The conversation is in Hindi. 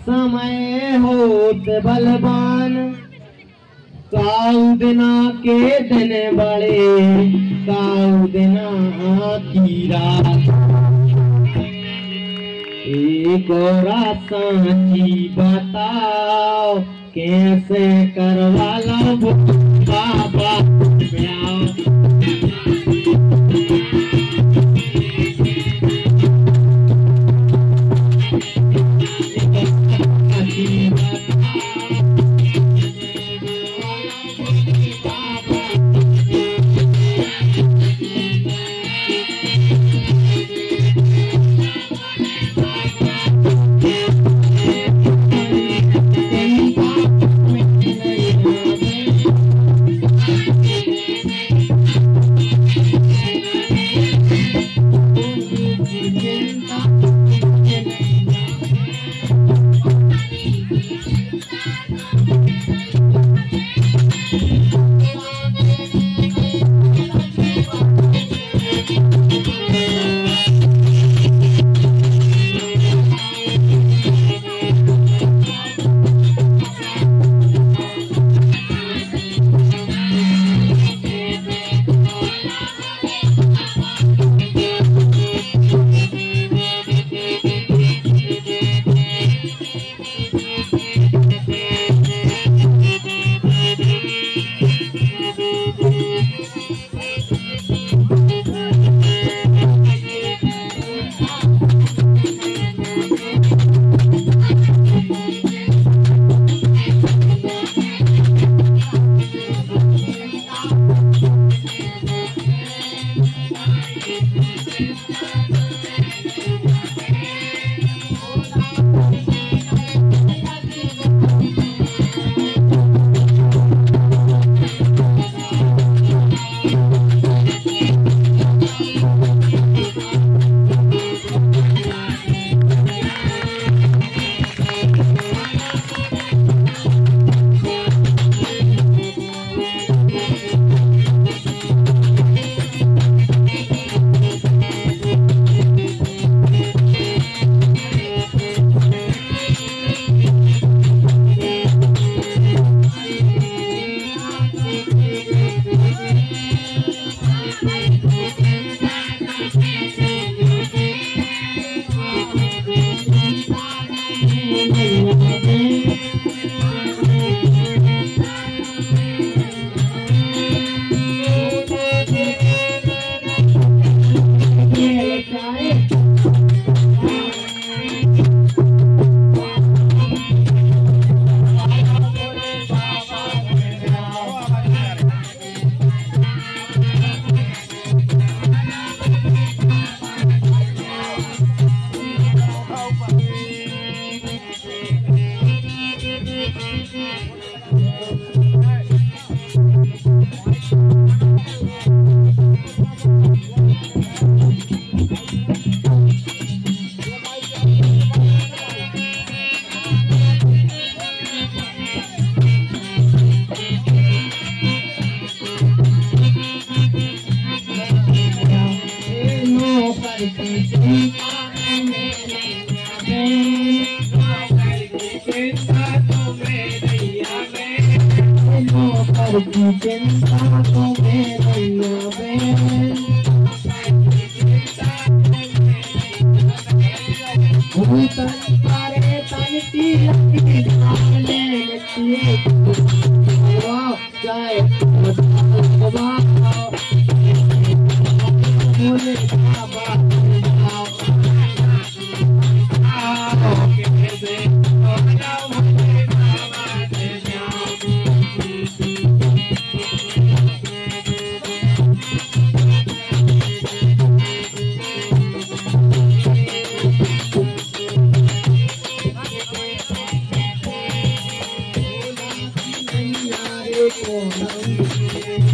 समय होत बलवान, काऊ दिना के दिन बड़े, काऊ दिना रात। एक बताओ, कैसे करवा लो Thank you. चिंता तुम्हें नैया भूतन तन की लगी 我们一起。